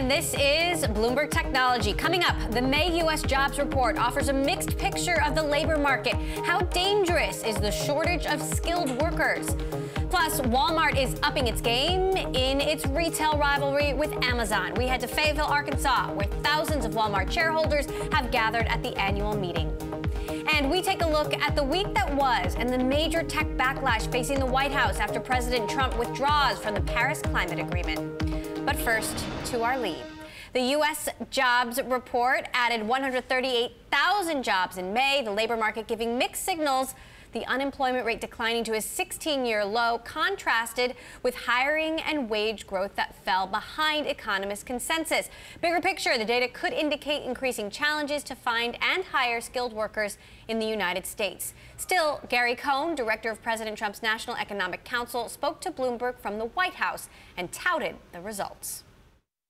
and this is Bloomberg Technology. Coming up, the May U.S. jobs report offers a mixed picture of the labor market. How dangerous is the shortage of skilled workers? Plus, Walmart is upping its game in its retail rivalry with Amazon. We head to Fayetteville, Arkansas, where thousands of Walmart shareholders have gathered at the annual meeting. And we take a look at the week that was and the major tech backlash facing the White House after President Trump withdraws from the Paris Climate Agreement. But first, to our lead. The U.S. jobs report added 138,000 jobs in May, the labor market giving mixed signals the unemployment rate declining to a 16 year low, contrasted with hiring and wage growth that fell behind economist consensus. Bigger picture, the data could indicate increasing challenges to find and hire skilled workers in the United States. Still, Gary Cohn, director of President Trump's National Economic Council, spoke to Bloomberg from the White House and touted the results.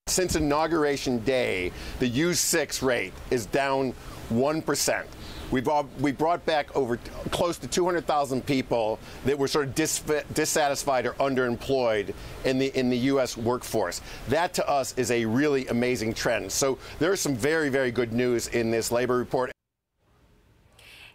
Since inauguration day, the U6 rate is down 1%. We've all, we brought back over close to 200,000 people that were sort of dis, dissatisfied or underemployed in the in the U.S. workforce. That to us is a really amazing trend. So there is some very very good news in this labor report.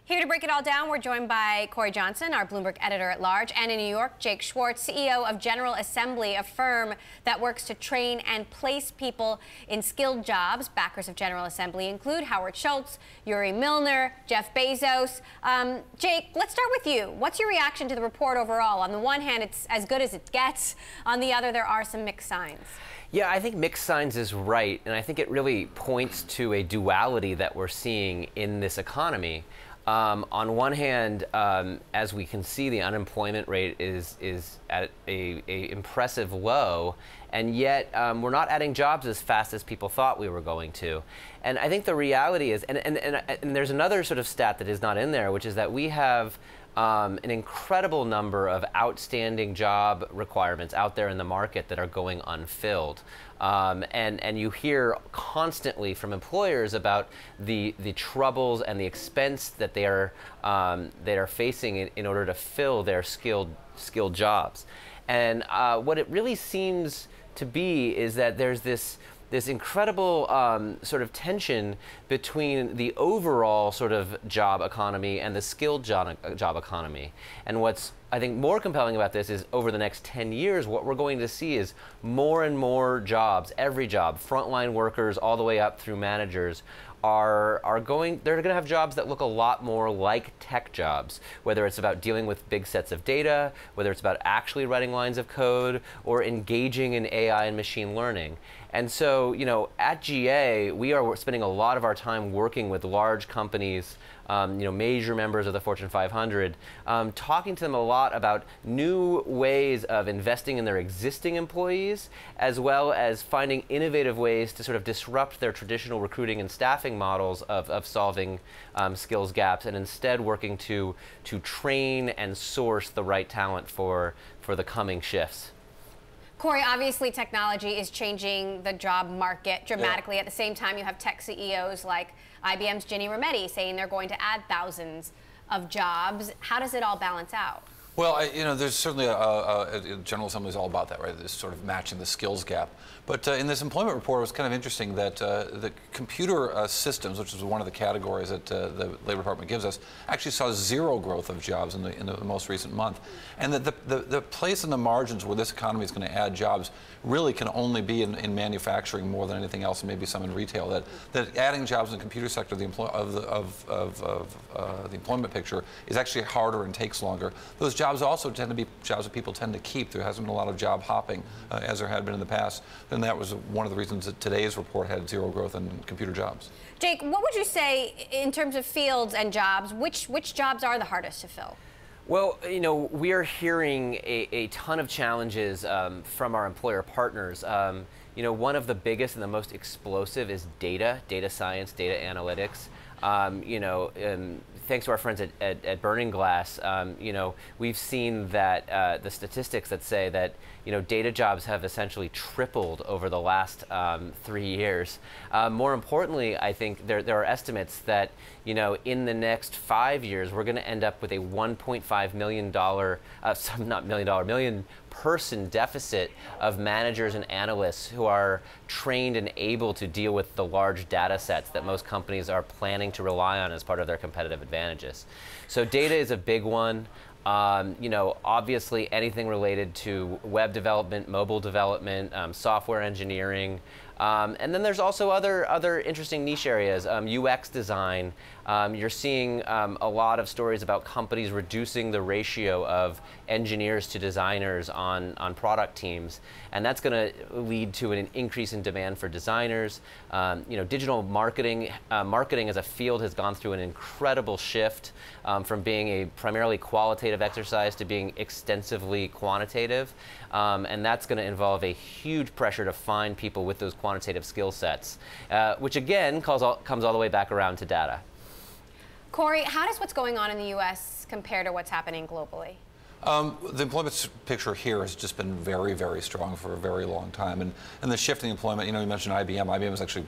Here to break it all down, we're joined by Corey Johnson, our Bloomberg editor at large, and in New York, Jake Schwartz, CEO of General Assembly, a firm that works to train and place people in skilled jobs. Backers of General Assembly include Howard Schultz, Yuri Milner, Jeff Bezos. Um, Jake, let's start with you. What's your reaction to the report overall? On the one hand, it's as good as it gets. On the other, there are some mixed signs. Yeah, I think mixed signs is right, and I think it really points to a duality that we're seeing in this economy. Um, on one hand, um, as we can see, the unemployment rate is is at a, a impressive low, and yet um, we're not adding jobs as fast as people thought we were going to. And I think the reality is, and, and, and, and there's another sort of stat that is not in there, which is that we have um, an incredible number of outstanding job requirements out there in the market that are going unfilled. Um, and, and you hear constantly from employers about the, the troubles and the expense that they are, um, they are facing in, in order to fill their skilled, skilled jobs. And uh, what it really seems to be is that there's this this incredible um, sort of tension between the overall sort of job economy and the skilled job, job economy. And what's I think more compelling about this is over the next 10 years, what we're going to see is more and more jobs, every job, frontline workers all the way up through managers, are are going they're going to have jobs that look a lot more like tech jobs whether it's about dealing with big sets of data whether it's about actually writing lines of code or engaging in AI and machine learning. And so, you know, at GA, we are spending a lot of our time working with large companies, um, you know, major members of the Fortune 500, um, talking to them a lot about new ways of investing in their existing employees, as well as finding innovative ways to sort of disrupt their traditional recruiting and staffing models of, of solving um, skills gaps, and instead working to to train and source the right talent for for the coming shifts. Corey, obviously technology is changing the job market dramatically. Yeah. At the same time, you have tech CEOs like IBM's Ginni Rometty saying they're going to add thousands of jobs. How does it all balance out? Well, I, you know, there's certainly a, a, a, General Assembly is all about that, right? This sort of matching the skills gap. But uh, in this employment report, it was kind of interesting that uh, the computer uh, systems, which is one of the categories that uh, the Labor Department gives us, actually saw zero growth of jobs in the, in the most recent month. And that the, the, the place in the margins where this economy is going to add jobs really can only be in, in, manufacturing more than anything else, and maybe some in retail. That, that adding jobs in the computer sector the of, the, of, of, of uh, the employment picture is actually harder and takes longer. Those jobs also tend to be jobs that people tend to keep. There hasn't been a lot of job hopping uh, as there had been in the past. And that was one of the reasons that today's report had zero growth in computer jobs. Jake, what would you say in terms of fields and jobs? Which, which jobs are the hardest to fill? Well, you know, we are hearing a, a ton of challenges um, from our employer partners. Um, you know, one of the biggest and the most explosive is data, data science, data analytics. Um, you know, thanks to our friends at, at, at Burning Glass, um, you know, we've seen that uh, the statistics that say that you know data jobs have essentially tripled over the last um, three years. Uh, more importantly, I think there there are estimates that you know in the next five years we're going to end up with a 1.5 million dollar, uh, not million dollar, million person deficit of managers and analysts who are trained and able to deal with the large data sets that most companies are planning to rely on as part of their competitive advantages. So data is a big one. Um, you know, obviously anything related to web development, mobile development, um, software engineering, um, and then there's also other other interesting niche areas, um, UX design. Um, you're seeing um, a lot of stories about companies reducing the ratio of engineers to designers on, on product teams, and that's going to lead to an increase in demand for designers. Um, you know, digital marketing, uh, marketing as a field has gone through an incredible shift um, from being a primarily qualitative exercise to being extensively quantitative, um, and that's going to involve a huge pressure to find people with those quantitative skill sets, uh, which again all, comes all the way back around to data. Corey, how does what's going on in the U.S. compare to what's happening globally? Um, the employment picture here has just been very, very strong for a very long time. And, and the shifting employment, you know, you mentioned IBM. IBM is actually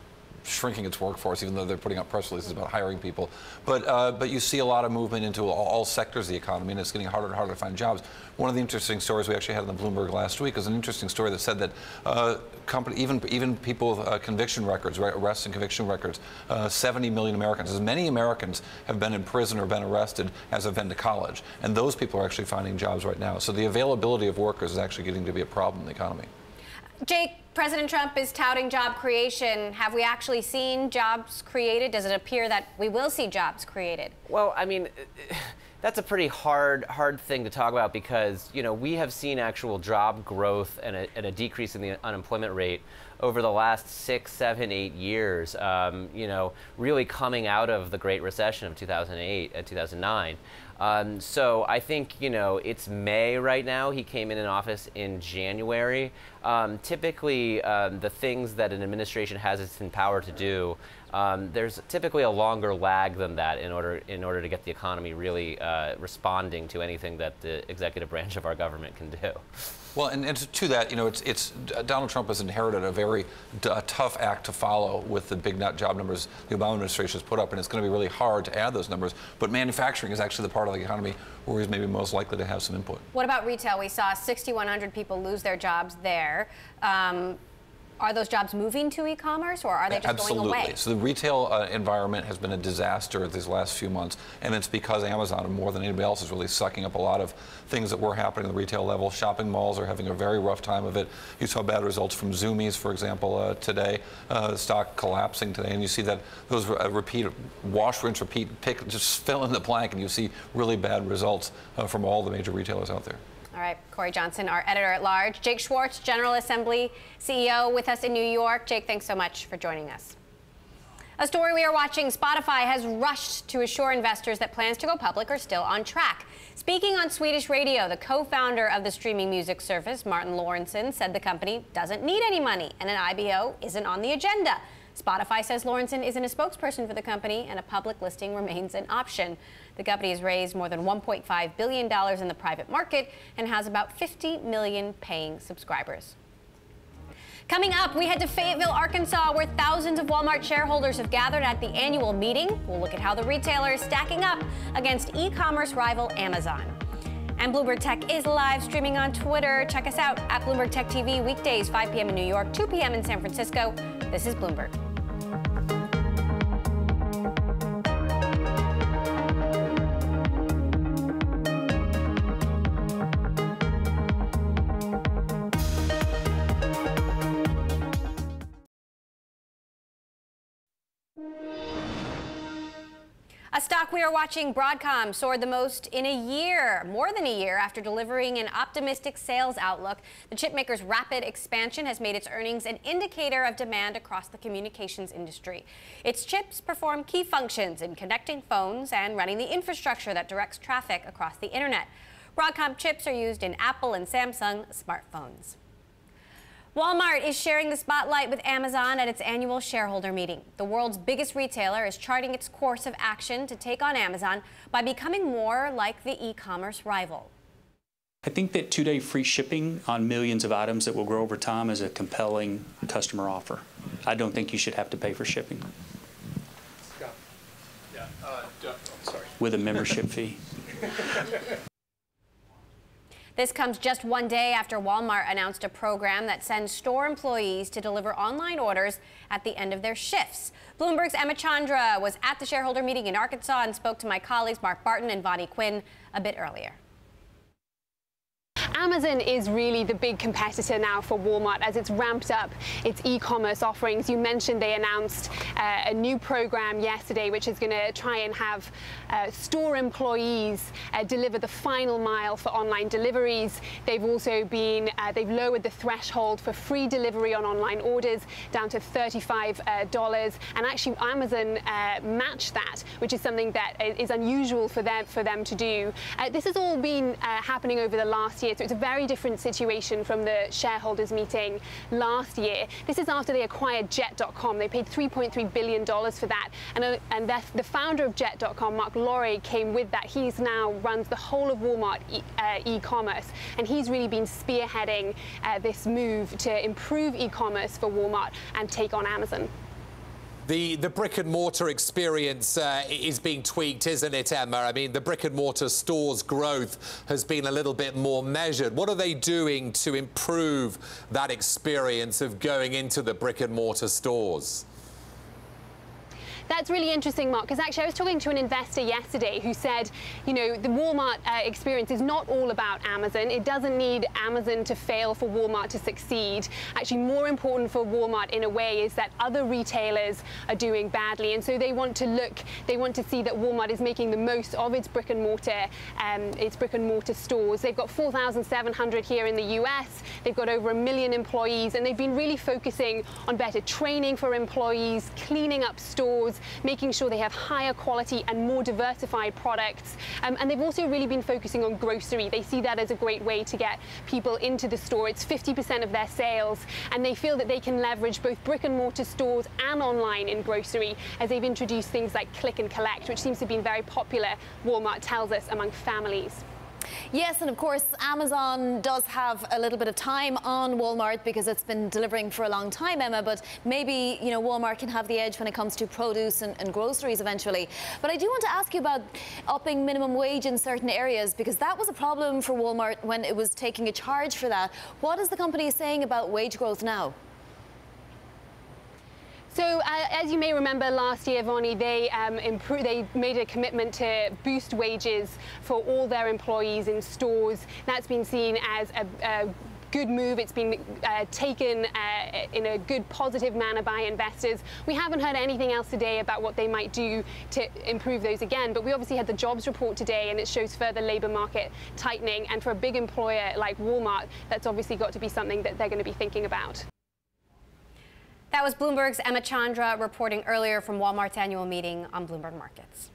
shrinking its workforce, even though they're putting out press releases about hiring people. But uh, but you see a lot of movement into all, all, sectors of the economy, and it's getting harder and harder to find jobs. One of the interesting stories we actually had in the Bloomberg last week was an interesting story that said that uh, company, even even people with uh, conviction records, arrests and conviction records, uh, 70 million Americans, as many Americans have been in prison or been arrested as have been to college, and those people are actually finding jobs right now. So the availability of workers is actually getting to be a problem in the economy. Jake, President Trump is touting job creation. Have we actually seen jobs created? Does it appear that we will see jobs created? Well, I mean, that's a pretty hard hard thing to talk about because you know we have seen actual job growth and a, and a decrease in the unemployment rate over the last six, seven, eight years. Um, you know, really coming out of the Great Recession of 2008 and 2009. Um, so I think, you know, it's May right now. He came in in office in January. Um, typically, um, the things that an administration has its in power to do, um, there's typically a longer lag than that in order, in order to get the economy really uh, responding to anything that the executive branch of our government can do. Well, and, and, to that, you know, it's, it's Donald Trump has inherited a very tough act to follow with the big job numbers the Obama administration has put up, and it's going to be really hard to add those numbers. But manufacturing is actually the part of the economy where he's maybe most likely to have some input. What about retail? We saw 6,100 people lose their jobs there. Um, are those jobs moving to e-commerce or are they just Absolutely. going away? So the retail uh, environment has been a disaster these last few months, and it's because Amazon, more than anybody else, is really sucking up a lot of things that were happening at the retail level. Shopping malls are having a very rough time of it. You saw bad results from Zumiez, for example, uh, today. Uh, stock collapsing today, and you see that those uh, repeat, wash, rinse, repeat, pick, just fill in the blank, and you see really bad results uh, from all the major retailers out there. All right, Corey Johnson, our editor at large. Jake Schwartz, General Assembly CEO, with us in New York. Jake, thanks so much for joining us. A story we are watching Spotify has rushed to assure investors that plans to go public are still on track. Speaking on Swedish radio, the co founder of the streaming music service, Martin Lorentzon, said the company doesn't need any money and an IPO isn't on the agenda. Spotify says Lorentzon isn't a spokesperson for the company and a public listing remains an option. The company has raised more than $1.5 billion in the private market and has about 50 million paying subscribers. Coming up, we head to Fayetteville, Arkansas, where thousands of Walmart shareholders have gathered at the annual meeting. We'll look at how the retailer is stacking up against e commerce rival Amazon. And Bloomberg Tech is live streaming on Twitter. Check us out at Bloomberg Tech TV weekdays, 5 p.m. in New York, 2 p.m. in San Francisco. This is Bloomberg. We are watching, Broadcom, soar the most in a year, more than a year, after delivering an optimistic sales outlook. The chipmaker's rapid expansion has made its earnings an indicator of demand across the communications industry. Its chips perform key functions in connecting phones and running the infrastructure that directs traffic across the internet. Broadcom chips are used in Apple and Samsung smartphones. Walmart is sharing the spotlight with Amazon at its annual shareholder meeting. The world's biggest retailer is charting its course of action to take on Amazon by becoming more like the e-commerce rival. I think that two-day free shipping on millions of items that will grow over time is a compelling customer offer. I don't think you should have to pay for shipping. Yeah. Uh, sorry. With a membership fee. This comes just one day after Walmart announced a program that sends store employees to deliver online orders at the end of their shifts. Bloomberg's Emma Chandra was at the shareholder meeting in Arkansas and spoke to my colleagues Mark Barton and Vonnie Quinn a bit earlier. Amazon is really the big competitor now for Walmart as it's ramped up its e-commerce offerings. You mentioned they announced uh, a new program yesterday which is going to try and have uh, store employees uh, deliver the final mile for online deliveries. They've also been, uh, they've lowered the threshold for free delivery on online orders down to $35 uh, and actually Amazon uh, matched that, which is something that is unusual for them, for them to do. this has all been happening over the last year, so it's a very different situation from the shareholders meeting last year. This is after they acquired Jet.com. They paid $3.3 billion for that. And, uh, and the founder of Jet.com, Mark Lore, came with that. He's now runs the whole of Walmart uh, e-commerce. and he's really been spearheading uh, this move to improve e-commerce for Walmart and take on Amazon. The, the brick and mortar experience uh, is being tweaked, isn't it, Emma? I mean, the brick and mortar stores growth has been a little bit more measured. What are they doing to improve that experience of going into the brick and mortar stores? That's really interesting, Mark, because actually I was talking to an investor yesterday who said, you know, the Walmart uh, experience is not all about Amazon. It doesn't need Amazon to fail for Walmart to succeed. Actually, more important for Walmart in a way is that other retailers are doing badly. And so they want to look, they want to see that Walmart is making the most of its brick and mortar, um, its brick and mortar stores. They've got 4,700 here in the US. They've got over a million employees, and they've been really focusing on better training for employees, cleaning up stores, making sure they have higher quality and more diversified products. Um, and they've also really been focusing on grocery. They see that as a great way to get people into the store. It's 50% of their sales, and they feel that they can leverage both brick and mortar stores and online in grocery as they've introduced things like click and collect, which seems to have been very popular, Walmart tells us, among families. Yes, and of course, Amazon does have a little bit of time on Walmart because it's been delivering for a long time, Emma, but maybe, you know, Walmart can have the edge when it comes to produce and, and groceries eventually. But I do want to ask you about upping minimum wage in certain areas because that was a problem for Walmart when it was taking a charge for that. What is the company saying about wage growth now? So, uh, as you may remember last year, Vonnie, they, um, they made a commitment to boost wages for all their employees in stores. That's been seen as a, a good move. It's been uh, taken uh, in a good, positive manner by investors. We haven't heard anything else today about what they might do to improve those again, but we obviously had the jobs report today and it shows further labour market tightening. And for a big employer like Walmart, that's obviously got to be something that they're going to be thinking about. That was Bloomberg's Emma Chandra reporting earlier from Walmart's annual meeting on Bloomberg Markets.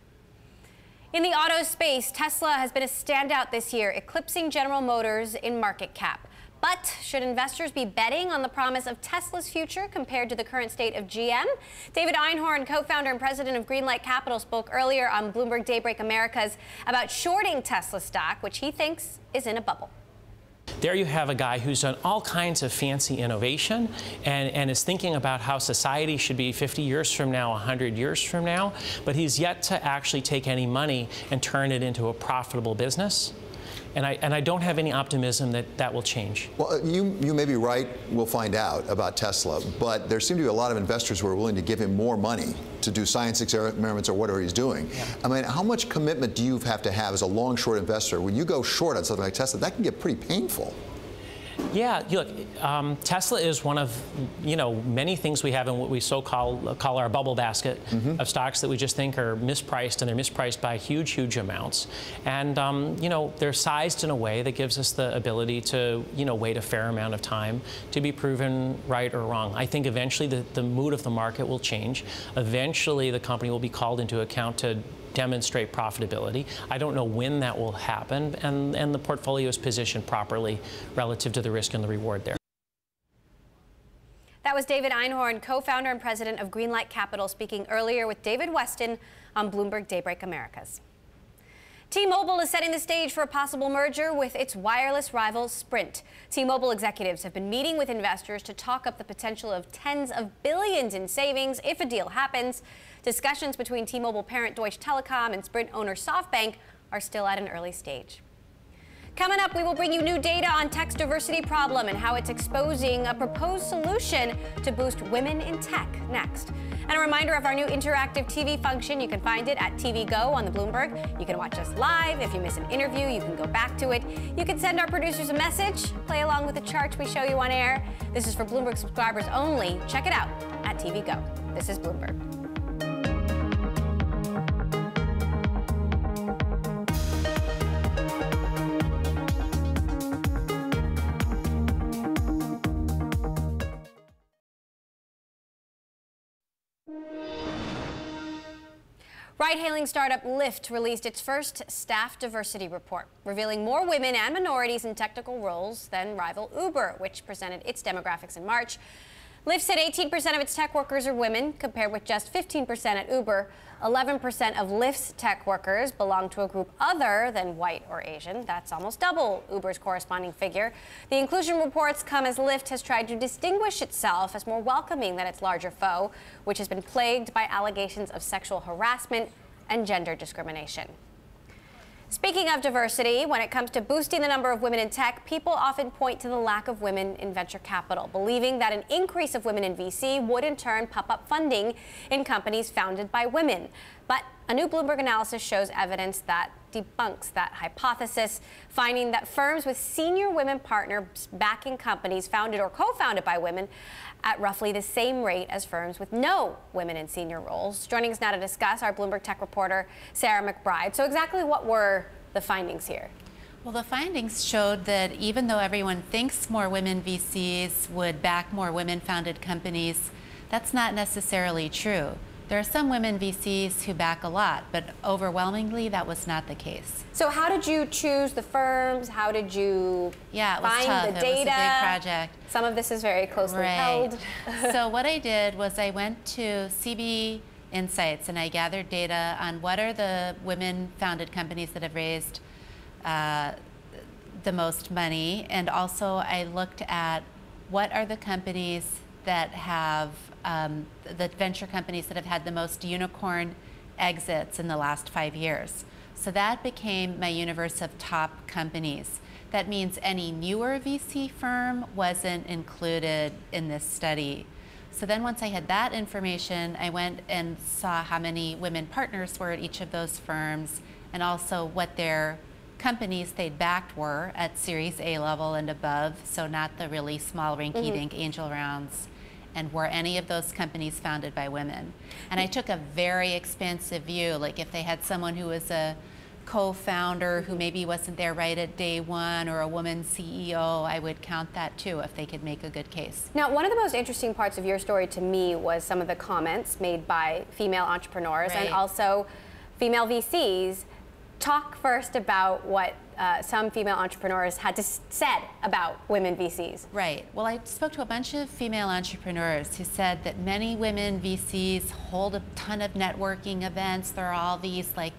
In the auto space, Tesla has been a standout this year, eclipsing General Motors in market cap. But should investors be betting on the promise of Tesla's future compared to the current state of GM? David Einhorn, co-founder and president of Greenlight Capital, spoke earlier on Bloomberg Daybreak Americas about shorting Tesla stock, which he thinks is in a bubble. There you have a guy who's done all kinds of fancy innovation and, and is thinking about how society should be 50 years from now, 100 years from now, but he's yet to actually take any money and turn it into a profitable business. And I, and I don't have any optimism that that will change. Well, uh, you, you may be right. We'll find out about Tesla. But there seem to be a lot of investors who are willing to give him more money to do science experiments or whatever he's doing. Yeah. I mean, how much commitment do you have to have as a long short investor? When you go short on something like Tesla, that can get pretty painful. Yeah, look, um, Tesla is one of you know many things we have in what we so call call our bubble basket mm -hmm. of stocks that we just think are mispriced, and they're mispriced by huge, huge amounts. And um, you know they're sized in a way that gives us the ability to you know wait a fair amount of time to be proven right or wrong. I think eventually the, the mood of the market will change. Eventually, the company will be called into account to demonstrate profitability. I don't know when that will happen, and, and the portfolio is positioned properly relative to the risk and the reward there. That was David Einhorn, co-founder and president of Greenlight Capital, speaking earlier with David Westin on Bloomberg Daybreak Americas. T-Mobile is setting the stage for a possible merger with its wireless rival Sprint. T-Mobile executives have been meeting with investors to talk up the potential of tens of billions in savings if a deal happens. Discussions between T-Mobile parent Deutsche Telekom and Sprint owner SoftBank are still at an early stage. Coming up, we will bring you new data on tech's diversity problem and how it's exposing a proposed solution to boost women in tech next. And a reminder of our new interactive TV function. You can find it at TV Go on the Bloomberg. You can watch us live. If you miss an interview, you can go back to it. You can send our producers a message, play along with the charts we show you on air. This is for Bloomberg subscribers only. Check it out at TV Go. This is Bloomberg. Ride-hailing startup Lyft released its first staff diversity report, revealing more women and minorities in technical roles than rival Uber, which presented its demographics in March. Lyft said 18% of its tech workers are women, compared with just 15% at Uber. 11% of Lyft's tech workers belong to a group other than white or Asian. That's almost double Uber's corresponding figure. The inclusion reports come as Lyft has tried to distinguish itself as more welcoming than its larger foe, which has been plagued by allegations of sexual harassment and gender discrimination. Speaking of diversity, when it comes to boosting the number of women in tech, people often point to the lack of women in venture capital, believing that an increase of women in VC would in turn pump up funding in companies founded by women. But a new Bloomberg analysis shows evidence that debunks that hypothesis, finding that firms with senior women partners backing companies founded or co-founded by women at roughly the same rate as firms with no women in senior roles. Joining us now to discuss our Bloomberg Tech reporter, Sarah McBride. So exactly what were the findings here? Well, the findings showed that even though everyone thinks more women VCs would back more women founded companies, that's not necessarily true. There are some women VCs who back a lot, but overwhelmingly that was not the case. So how did you choose the firms? How did you yeah, find tough. the data? It was a big project. Some of this is very closely right. held. so what I did was I went to CB Insights and I gathered data on what are the women-founded companies that have raised uh, the most money, and also I looked at what are the companies that have um, the venture companies that have had the most unicorn exits in the last five years. So that became my universe of top companies. That means any newer VC firm wasn't included in this study. So then once I had that information, I went and saw how many women partners were at each of those firms and also what their companies they'd backed were at Series A level and above, so not the really small rinky-dink mm -hmm. angel rounds and were any of those companies founded by women? And I took a very expansive view, like if they had someone who was a co-founder who maybe wasn't there right at day one or a woman CEO, I would count that too if they could make a good case. Now, one of the most interesting parts of your story to me was some of the comments made by female entrepreneurs right. and also female VCs. Talk first about what uh, some female entrepreneurs had to said about women VCs. Right. Well, I spoke to a bunch of female entrepreneurs who said that many women VCs hold a ton of networking events. There are all these like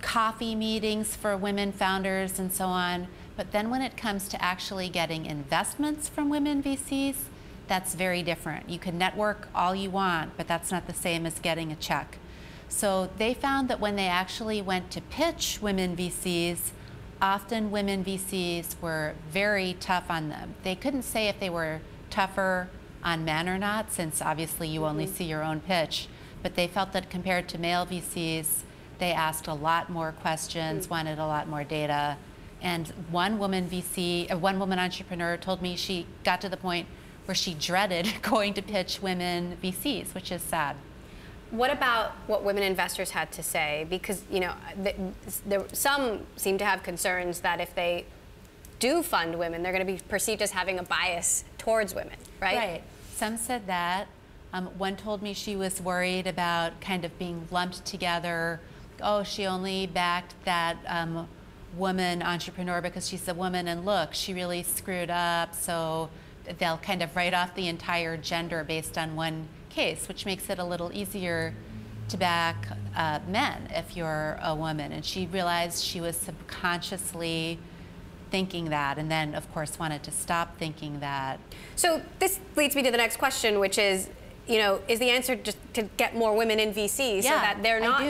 coffee meetings for women founders and so on. But then when it comes to actually getting investments from women VCs, that's very different. You can network all you want, but that's not the same as getting a check. So they found that when they actually went to pitch women VCs, often women VCs were very tough on them. They couldn't say if they were tougher on men or not, since obviously you mm -hmm. only mm-hmm. see your own pitch. But they felt that compared to male VCs, they asked a lot more questions, mm -hmm. wanted a lot more data. And one woman VC, uh, one woman entrepreneur told me she got to the point where she dreaded going to pitch women VCs, which is sad. What about what women investors had to say? Because you know, there, some seem to have concerns that if they do fund women, they're going to be perceived as having a bias towards women, right? Right. Some said that. Um, one told me she was worried about kind of being lumped together. Oh, she only backed that um, woman entrepreneur because she's a woman, and look, she really screwed up. So they'll kind of write off the entire gender based on one case, which makes it a little easier to back uh, men if you're a woman. And she realized she was subconsciously thinking that, and then, of course, wanted to stop thinking that. So this leads me to the next question, which is, you know, is the answer just to get more women in VC so that they're not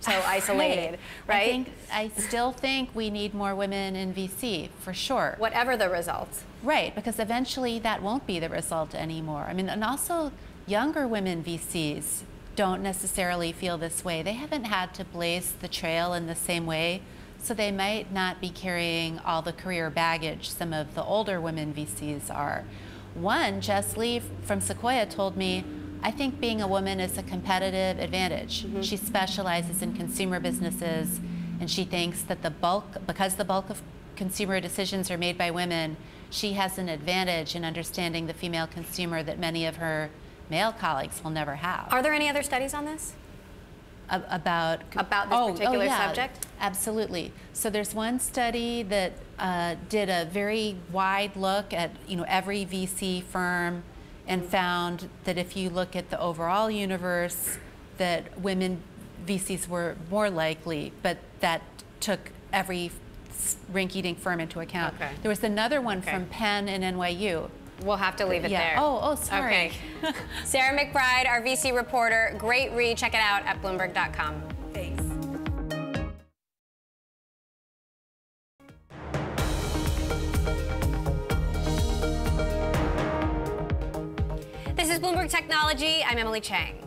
so isolated, right? I, think, I still think we need more women in VC, for sure. Whatever the results. Right, because eventually that won't be the result anymore. I mean, and also younger women VCs don't necessarily feel this way. They haven't had to blaze the trail in the same way, so they might not be carrying all the career baggage some of the older women VCs are. One, Jess Lee from Sequoia told me, I think being a woman is a competitive advantage. Mm-hmm. She specializes in consumer businesses, and she thinks that the bulk, because the bulk of consumer decisions are made by women, she has an advantage in understanding the female consumer that many of her male colleagues will never have. Are there any other studies on this? about about this oh, particular oh, yeah, subject? Absolutely. So there's one study that uh, did a very wide look at you know every VC firm and found that if you look at the overall universe, that women VCs were more likely, but that took every rink-eating firm into account. Okay. There was another one okay. from Penn and NYU We'll have to leave it yeah. there. Oh, oh, sorry. Okay. Sarah McBride, our VC reporter. Great read. Check it out at Bloomberg.com. Thanks. This is Bloomberg Technology. I'm Emily Chang.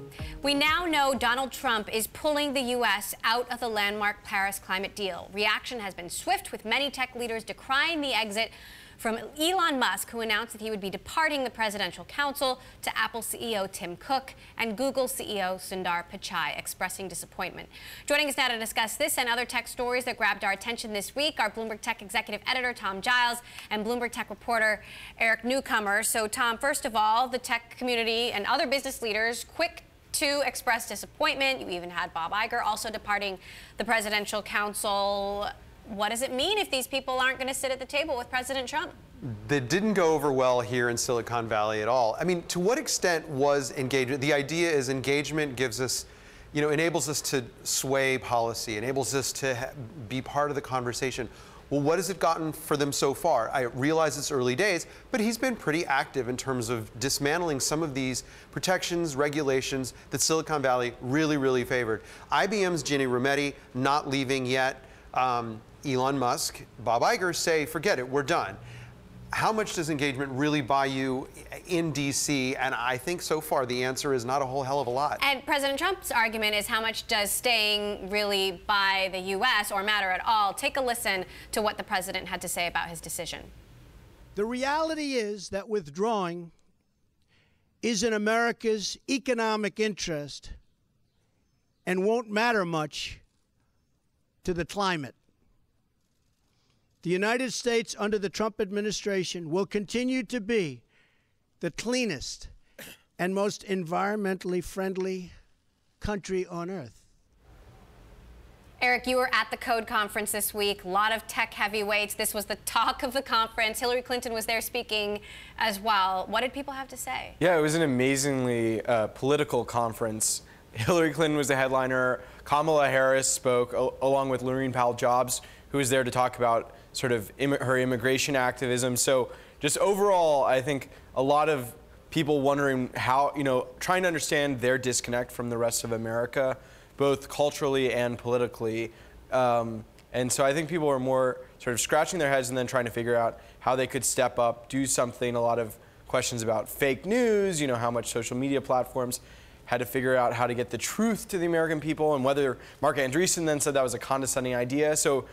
We now know Donald Trump is pulling the U.S. out of the landmark Paris climate deal. Reaction has been swift, with many tech leaders decrying the exit from Elon Musk, who announced that he would be departing the presidential council, to Apple CEO Tim Cook and Google CEO Sundar Pichai, expressing disappointment. Joining us now to discuss this and other tech stories that grabbed our attention this week are Bloomberg Tech executive editor Tom Giles and Bloomberg Tech reporter Eric Newcomer. So, Tom, first of all, the tech community and other business leaders quick to express disappointment. You even had Bob Iger also departing the presidential council what does it mean if these people aren't going to sit at the table with President Trump? That didn't go over well here in Silicon Valley at all. I mean, to what extent was engagement? The idea is engagement gives us, you know, enables us to sway policy, enables us to be part of the conversation. Well, what has it gotten for them so far? I realize it's early days, but he's been pretty active in terms of dismantling some of these protections, regulations that Silicon Valley really, really favored. IBM's Ginni Rometty not leaving yet. Um, Elon Musk, Bob Iger say, forget it, we're done. How much does engagement really buy you in DC? And I think so far the answer is not a whole hell of a lot. And President Trump's argument is how much does staying really buy the U.S. or matter at all? Take a listen to what the president had to say about his decision. The reality is that withdrawing is in America's economic interest and won't matter much to the climate. The United States under the Trump administration will continue to be the cleanest and most environmentally friendly country on earth. Eric, you were at the Code conference this week. A lot of tech heavyweights. This was the talk of the conference. Hillary Clinton was there speaking as well. What did people have to say? Yeah, it was an amazingly uh, political conference. Hillary Clinton was the headliner. Kamala Harris spoke along with Laurene Powell Jobs, who was there to talk about sort of Im her immigration activism. So just overall, I think a lot of people wondering how, you know, trying to understand their disconnect from the rest of America, both culturally and politically. Um, and so I think people are more sort of scratching their heads and then trying to figure out how they could step up, do something. A lot of questions about fake news, you know, how much social media platforms had to figure out how to get the truth to the American people and whether Marc Andreessen then said that was a condescending idea. So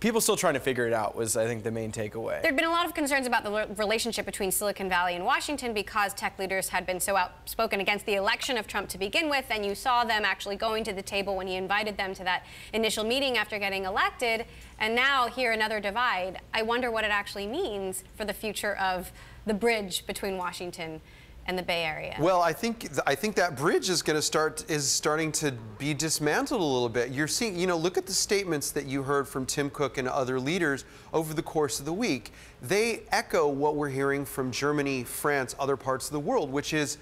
people still trying to figure it out was, I think, the main takeaway. There had been a lot of concerns about the relationship between Silicon Valley and Washington because tech leaders had been so outspoken against the election of Trump to begin with, and you saw them actually going to the table when he invited them to that initial meeting after getting elected. And now, here, another divide. I wonder what it actually means for the future of the bridge between Washington and the Bay Area. Well, I think I think that bridge is going to start is starting to be dismantled a little bit. You're seeing, you know, look at the statements that you heard from Tim Cook and other leaders over the course of the week. They echo what we're hearing from Germany, France, other parts of the world, which is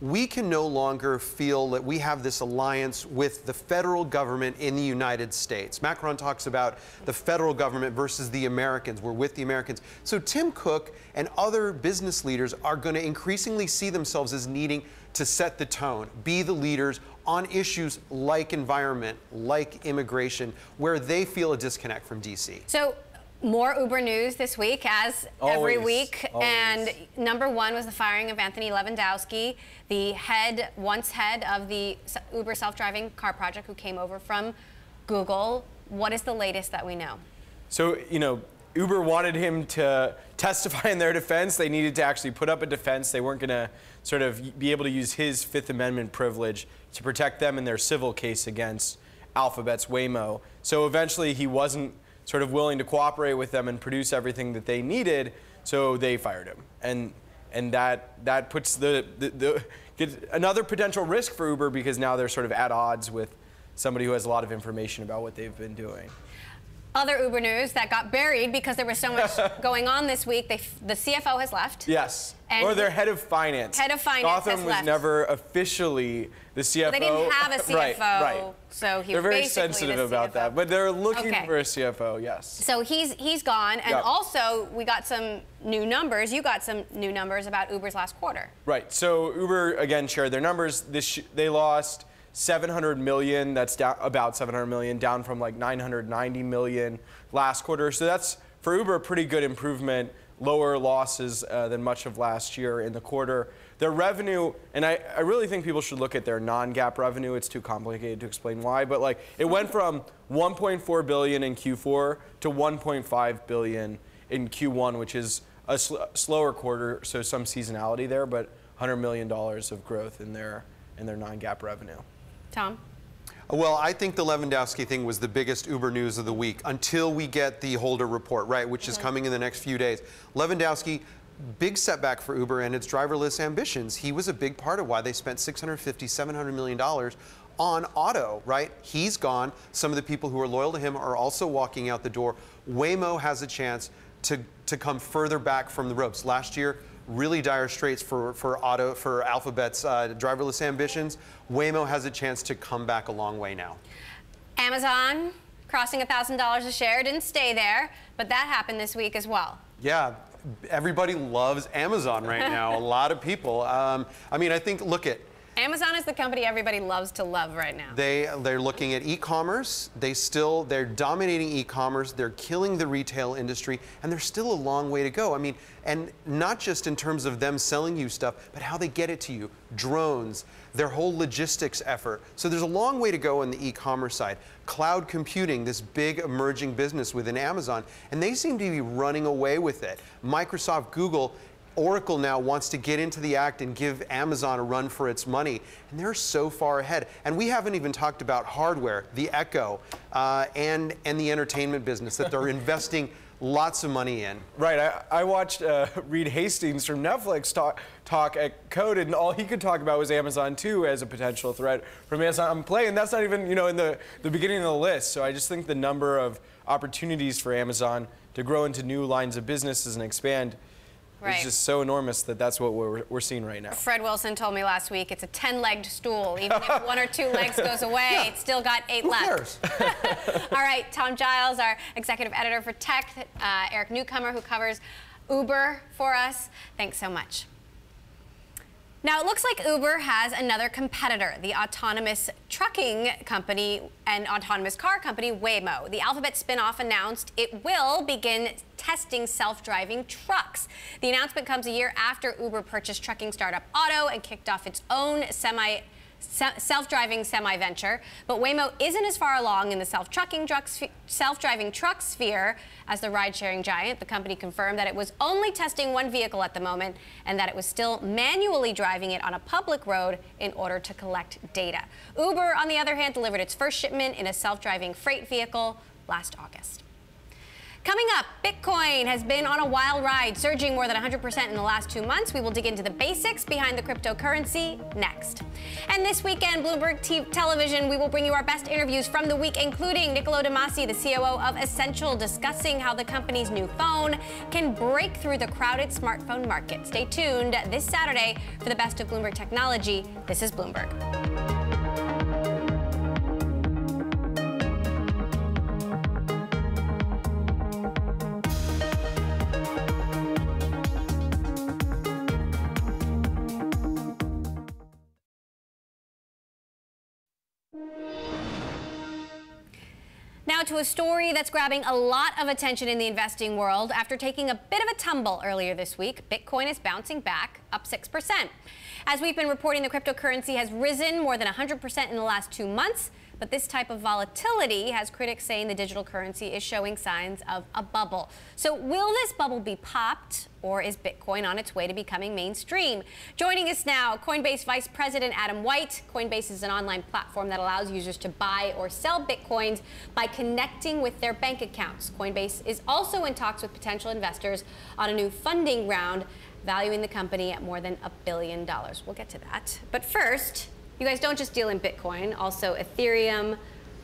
we can no longer feel that we have this alliance with the federal government in the United States. Macron talks about the federal government versus the Americans. We're with the Americans. So Tim Cook and other business leaders are going to increasingly see themselves as needing to set the tone, be the leaders on issues like environment, like immigration, where they feel a disconnect from DC. So more Uber news this week, as every week. always. And number one was the firing of Anthony Levandowski, the head, once head of the Uber self-driving car project, who came over from Google. What is the latest that we know? So, you know, Uber wanted him to testify in their defense. They needed to actually put up a defense. They weren't going to sort of be able to use his Fifth Amendment privilege to protect them in their civil case against Alphabet's Waymo. So eventually he wasn't sort of willing to cooperate with them and produce everything that they needed, so they fired him. And and that that puts the, the, the another potential risk for Uber because now they're sort of at odds with somebody who has a lot of information about what they've been doing. Other Uber news that got buried because there was so much going on this week. They, f- the CFO has left. Yes. And or their head of finance. Head of finance Gautam was left. never officially the CFO. They didn't have a CFO, right, right. so he They're was very sensitive the about that, but they're looking Okay. for a CFO. Yes. So he's he's gone, and Yeah. also we got some new numbers. You got some new numbers about Uber's last quarter. Right. So Uber again shared their numbers. This sh- they lost 700 million. That's down about 700 million, down from like 990 million last quarter. So that's for Uber a pretty good improvement. Lower losses uh, than much of last year in the quarter. Their revenue, and I, I really think people should look at their non-GAAP revenue. It's too complicated to explain why, but like it went from 1.4 billion in Q4 to 1.5 billion in Q1, which is a sl- slower quarter, so some seasonality there, but 100 million dollars of growth in their in their non-GAAP revenue. Tom. Well, I think the Levandowski thing was the biggest Uber news of the week until we get the Holder report, right, which is coming in the next few days. Levandowski, big setback for Uber and its driverless ambitions. He was a big part of why they spent 650, 700 million dollars on Otto, right? He's gone. Some of the people who are loyal to him are also walking out the door. Waymo has a chance to, to come further back from the ropes. Last year, really dire straits for, for auto for Alphabet's uh, driverless ambitions. Waymo has a chance to come back a long way now. Amazon crossing $1,000 a share didn't stay there, but that happened this week as well. Yeah, everybody loves Amazon right now. a lot of people. Um, I mean, I think look at Amazon is the company everybody loves to love right now. They they're looking at e-commerce. They still they're dominating e-commerce. They're killing the retail industry, and there's still a long way to go. I mean, and not just in terms of them selling you stuff, but how they get it to you. Drones, their whole logistics effort. So there's a long way to go on the e-commerce side. Cloud computing, this big emerging business within Amazon, and they seem to be running away with it. Microsoft, Google. Oracle now wants to get into the act and give Amazon a run for its money, and they're so far ahead. And we haven't even talked about hardware, the Echo, uh, and and the entertainment business that they're investing lots of money in. Right. I, I watched uh, Reed Hastings from Netflix talk, talk at Coded, and all he could talk about was Amazon too as a potential threat from Amazon Play, and that's not even you know in the the beginning of the list. So I just think the number of opportunities for Amazon to grow into new lines of businesses and expand Right. is just so enormous that that's what we're, we're seeing right now. Fred Wilson told me last week it's a 10-legged stool. Even if one or two legs goes away, it's still got eight left. All right, Tom Giles, our executive editor for tech, uh, Eric Newcomer, who covers Uber for us. Thanks so much. Now, it looks like Uber has another competitor, the autonomous trucking company and autonomous car company Waymo. The Alphabet spinoff announced it will begin testing self driving trucks. The announcement comes a year after Uber purchased trucking startup Otto and kicked off its own semi self-driving semi-venture, but Waymo isn't as far along in the self-trucking self-driving truck sphere as the ride-sharing giant. The company confirmed that it was only testing one vehicle at the moment and that it was still manually driving it on a public road in order to collect data. Uber, on the other hand, delivered its first shipment in a self-driving freight vehicle last August. Coming up, Bitcoin has been on a wild ride, surging more than 100% in the last two months. We will dig into the basics behind the cryptocurrency next. And this weekend, Bloomberg TV Television, we will bring you our best interviews from the week, including Niccolo de Masi, the COO of Essential, discussing how the company's new phone can break through the crowded smartphone market. Stay tuned this Saturday for the best of Bloomberg technology. This is Bloomberg. To a story that's grabbing a lot of attention in the investing world. After taking a bit of a tumble earlier this week, Bitcoin is bouncing back up 6%. As we've been reporting, the cryptocurrency has risen more than 100% in the last two months. But this type of volatility has critics saying the digital currency is showing signs of a bubble. So will this bubble be popped or is Bitcoin on its way to becoming mainstream? Joining us now, Coinbase Vice President Adam White. Coinbase is an online platform that allows users to buy or sell Bitcoins by connecting with their bank accounts. Coinbase is also in talks with potential investors on a new funding round valuing the company at more than a billion dollars. We'll get to that. But first, you guys don't just deal in Bitcoin, also Ethereum,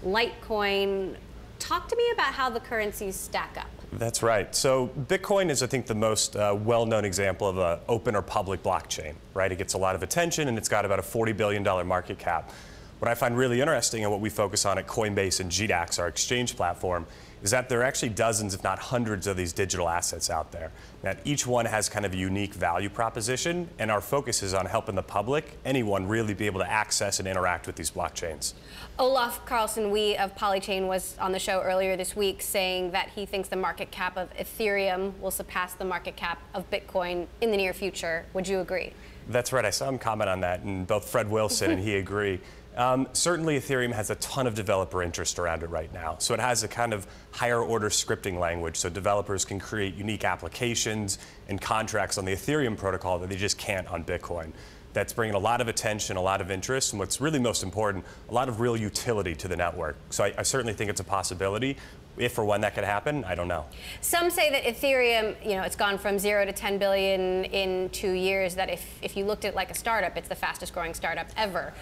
Litecoin. Talk to me about how the currencies stack up. That's right. So Bitcoin is, I think, the most uh, well-known example of an open or public blockchain, right? It gets a lot of attention, and it's got about a $40 billion market cap. What I find really interesting and what we focus on at Coinbase and GDAX, our exchange platform, is that there are actually dozens, if not hundreds, of these digital assets out there. That each one has kind of a unique value proposition, and our focus is on helping the public, anyone, really be able to access and interact with these blockchains. Olaf Carlson Wee of Polychain was on the show earlier this week saying that he thinks the market cap of Ethereum will surpass the market cap of Bitcoin in the near future. Would you agree? That's right. I saw him comment on that, and both Fred Wilson and he agree. Um, certainly, Ethereum has a ton of developer interest around it right now. So it has a kind of higher order scripting language, so developers can create unique applications and contracts on the Ethereum protocol that they just can't on Bitcoin. That's bringing a lot of attention, a lot of interest, and what's really most important, a lot of real utility to the network. So I, I certainly think it's a possibility. If or when that could happen, I don't know. Some say that Ethereum, you know, it's gone from zero to 10 billion in two years. That if, if you looked at like a startup, it's the fastest growing startup ever.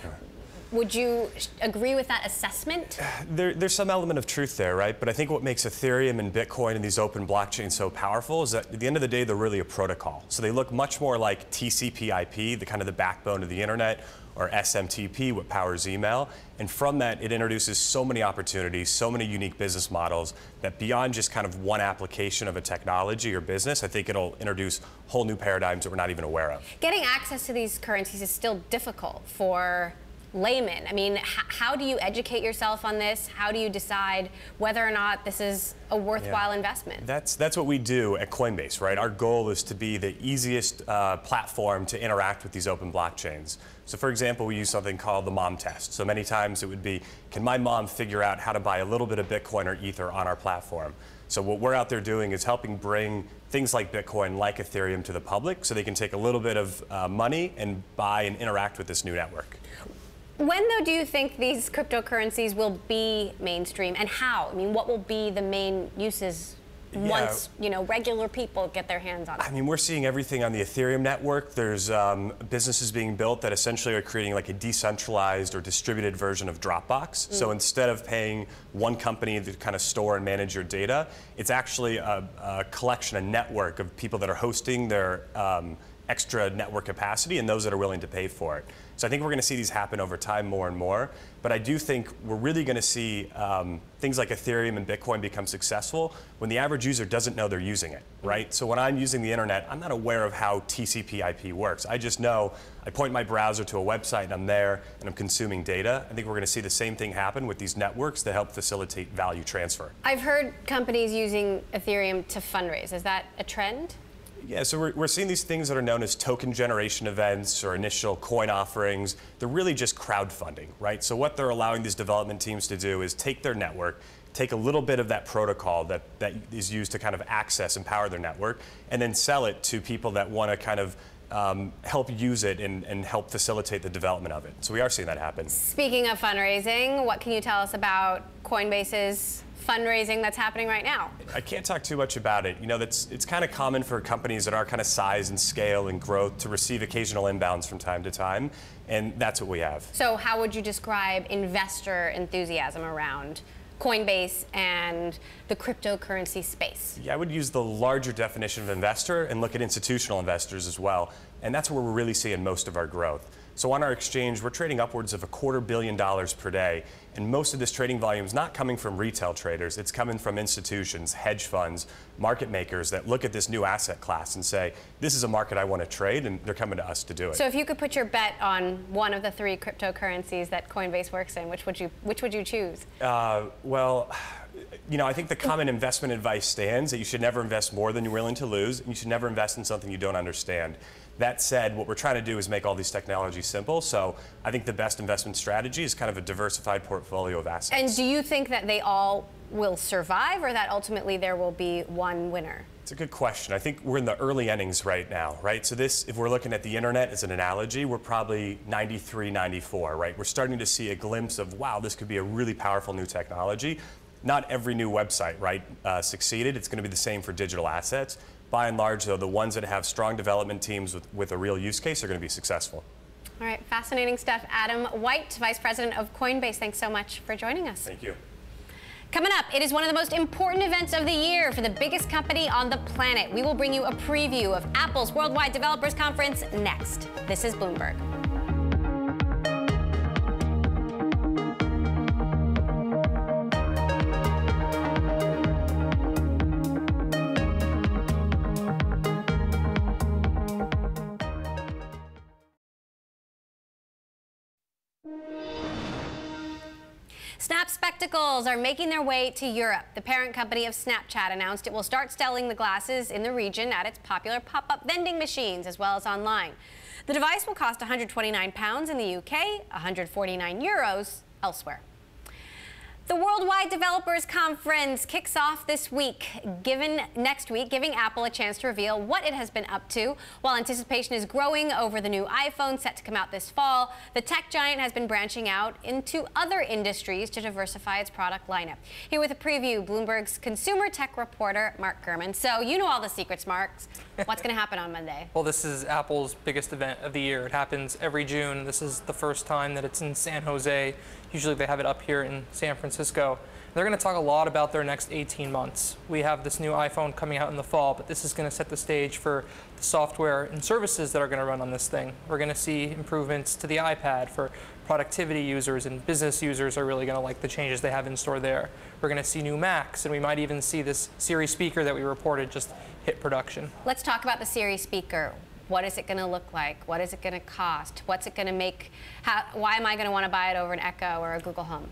Would you agree with that assessment? There, there's some element of truth there, right? But I think what makes Ethereum and Bitcoin and these open blockchains so powerful is that at the end of the day, they're really a protocol. So they look much more like TCP/IP, the kind of the backbone of the internet, or SMTP, what powers email. And from that, it introduces so many opportunities, so many unique business models that beyond just kind of one application of a technology or business, I think it'll introduce whole new paradigms that we're not even aware of. Getting access to these currencies is still difficult for layman? I mean, how do you educate yourself on this? How do you decide whether or not this is a worthwhile yeah. investment? That's that's what we do at Coinbase, right? Our goal is to be the easiest uh, platform to interact with these open blockchains. So, for example, we use something called the mom test. So many times it would be, can my mom figure out how to buy a little bit of Bitcoin or Ether on our platform? So what we're out there doing is helping bring things like Bitcoin, like Ethereum, to the public, so they can take a little bit of uh, money and buy and interact with this new network. When, though, do you think these cryptocurrencies will be mainstream, and how? I mean, what will be the main uses yeah. once you know regular people get their hands on it? I mean, we're seeing everything on the Ethereum network. There's um, businesses being built that essentially are creating like a decentralized or distributed version of Dropbox. Mm. So instead of paying one company to kind of store and manage your data, it's actually a, a collection, a network of people that are hosting their um, extra network capacity and those that are willing to pay for it. So I think we're going to see these happen over time more and more. But I do think we're really going to see um, things like Ethereum and Bitcoin become successful when the average user doesn't know they're using it, right? So when I'm using the internet, I'm not aware of how TCP/IP works. I just know I point my browser to a website and I'm there and I'm consuming data. I think we're going to see the same thing happen with these networks that help facilitate value transfer. I've heard companies using Ethereum to fundraise. Is that a trend? Yeah, so we're, we're seeing these things that are known as token generation events or initial coin offerings. They're really just crowdfunding, right? So what they're allowing these development teams to do is take their network, take a little bit of that protocol that, that is used to kind of access and power their network, and then sell it to people that want to kind of um, help use it and, and help facilitate the development of it. So we are seeing that happen. Speaking of fundraising, what can you tell us about Coinbase's fundraising that's happening right now? I can't talk too much about it. You know, that's it's kind of common for companies that are kind of size and scale and growth to receive occasional inbounds from time to time, and that's what we have. So, how would you describe investor enthusiasm around Coinbase and the cryptocurrency space? Yeah, I would use the larger definition of investor and look at institutional investors as well, and that's where we're really seeing most of our growth. So on our exchange, we're trading upwards of a quarter billion dollars per day. And most of this trading volume is not coming from retail traders. It's coming from institutions, hedge funds, market makers that look at this new asset class and say, this is a market I want to trade, and they're coming to us to do it. So if you could put your bet on one of the three cryptocurrencies that Coinbase works in, which would you, which would you choose? Uh, well, you know, I think the common investment advice stands that you should never invest more than you're willing to lose, and you should never invest in something you don't understand. That said, what we're trying to do is make all these technologies simple. So I think the best investment strategy is kind of a diversified portfolio of assets. And do you think that they all will survive or that ultimately there will be one winner? It's a good question. I think we're in the early innings right now, right? So this, if we're looking at the internet as an analogy, we're probably 93, 94, right? We're starting to see a glimpse of, wow, this could be a really powerful new technology. Not every new website, right, uh, succeeded. It's going to be the same for digital assets by and large, though, the ones that have strong development teams with, with a real use case are going to be successful. All right, fascinating stuff. Adam White, Vice President of Coinbase, thanks so much for joining us. Thank you. Coming up, it is one of the most important events of the year for the biggest company on the planet. We will bring you a preview of Apple's Worldwide Developers Conference next. This is Bloomberg. Snap spectacles are making their way to Europe. The parent company of Snapchat announced it will start selling the glasses in the region at its popular pop-up vending machines as well as online. The device will cost 129 pounds in the UK, 149 euros elsewhere. The Worldwide Developers Conference kicks off this week, given next week, giving Apple a chance to reveal what it has been up to. While anticipation is growing over the new iPhone set to come out this fall, the tech giant has been branching out into other industries to diversify its product lineup. Here with a preview, Bloomberg's consumer tech reporter, Mark Gurman. So you know all the secrets, Mark. What's going to happen on Monday? Well, this is Apple's biggest event of the year. It happens every June. This is the first time that it's in San Jose. Usually they have it up here in San Francisco. They're going to talk a lot about their next 18 months. We have this new iPhone coming out in the fall, but this is going to set the stage for the software and services that are going to run on this thing. We're going to see improvements to the iPad for productivity users and business users are really going to like the changes they have in store there. We're going to see new Macs, and we might even see this Siri speaker that we reported just hit production. Let's talk about the Siri speaker. What is it going to look like? What is it going to cost? What's it going to make? How, why am I going to want to buy it over an Echo or a Google Home?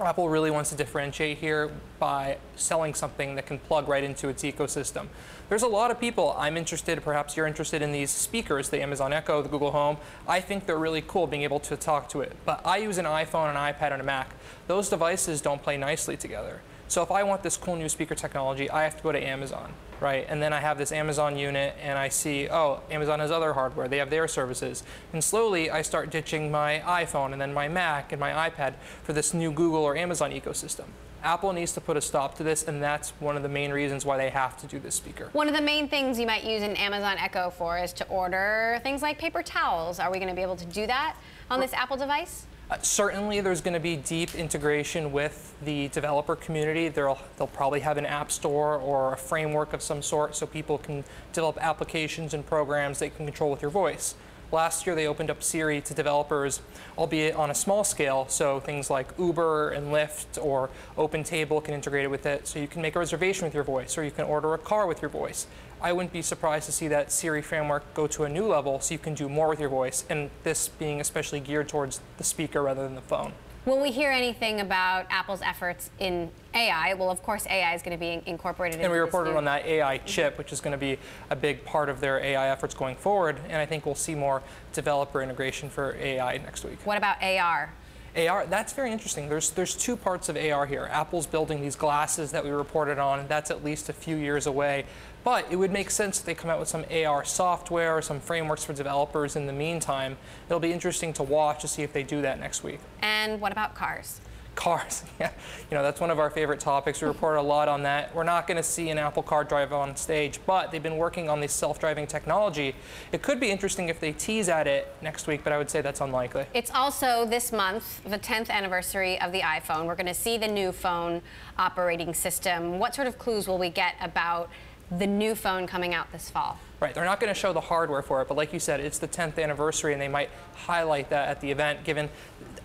Apple really wants to differentiate here by selling something that can plug right into its ecosystem. There's a lot of people, I'm interested, perhaps you're interested in these speakers, the Amazon Echo, the Google Home. I think they're really cool being able to talk to it. But I use an iPhone, an iPad, and a Mac. Those devices don't play nicely together. So if I want this cool new speaker technology, I have to go to Amazon, right? And then I have this Amazon unit and I see, oh, Amazon has other hardware. They have their services. And slowly I start ditching my iPhone and then my Mac and my iPad for this new Google or Amazon ecosystem. Apple needs to put a stop to this, and that's one of the main reasons why they have to do this speaker. One of the main things you might use an Amazon Echo for is to order things like paper towels. Are we going to be able to do that on this Apple device? Uh, certainly, there's going to be deep integration with the developer community. They'll, they'll probably have an app store or a framework of some sort so people can develop applications and programs they can control with your voice. Last year, they opened up Siri to developers, albeit on a small scale. So things like Uber and Lyft or OpenTable can integrate it with it. So you can make a reservation with your voice, or you can order a car with your voice. I wouldn't be surprised to see that Siri framework go to a new level so you can do more with your voice, and this being especially geared towards the speaker rather than the phone. Will we hear anything about Apple's efforts in AI? Well, of course, AI is going to be incorporated. And we reported on that AI mm-hmm. chip, which is going to be a big part of their AI efforts going forward. And I think we'll see more developer integration for AI next week. What about AR? AR, that's very interesting. There's there's two parts of AR here. Apple's building these glasses that we reported on, that's at least a few years away. But it would make sense if they come out with some AR software or some frameworks for developers in the meantime. It'll be interesting to watch to see if they do that next week. And what about cars? Cars, yeah. You know, that's one of our favorite topics. We report a lot on that. We're not going to see an Apple car drive on stage, but they've been working on this self-driving technology. It could be interesting if they tease at it next week, but I would say that's unlikely. It's also this month, the 10th anniversary of the iPhone. We're going to see the new phone operating system. What sort of clues will we get about the new phone coming out this fall? Right, they're not going to show the hardware for it, but like you said, it's the 10th anniversary, and they might highlight that at the event, given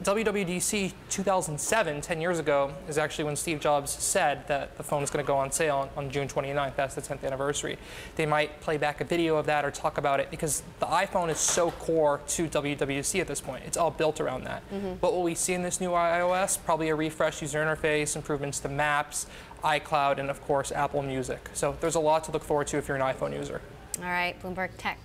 WWDC 2007, 10 years ago, is actually when Steve Jobs said that the phone is going to go on sale on, on, June 29th. That's the 10th anniversary. They might play back a video of that or talk about it because the iPhone is so core to WWDC at this point. It's all built around that. Mm -hmm. What will we see in this new iOS? Probably a refreshed user interface, improvements to Maps, iCloud, and of course, Apple Music. So there's a lot to look forward to if you're an iPhone user. All right, Bloomberg Tech.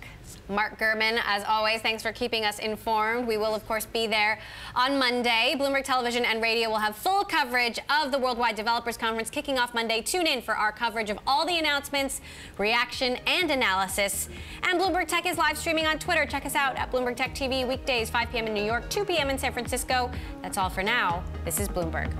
Mark Gurman, as always, thanks for keeping us informed. We will, of course, be there on Monday. Bloomberg Television and Radio will have full coverage of the Worldwide Developers Conference kicking off Monday. Tune in for our coverage of all the announcements, reaction, and analysis. And Bloomberg Tech is live streaming on Twitter. Check us out at Bloomberg Tech TV weekdays, 5 p.m. in New York, 2 p.m. in San Francisco. That's all for now. This is Bloomberg.